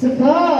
Suppose.